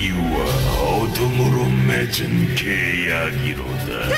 피와 어둠으로 맺은 계약이로다.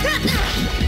Ha!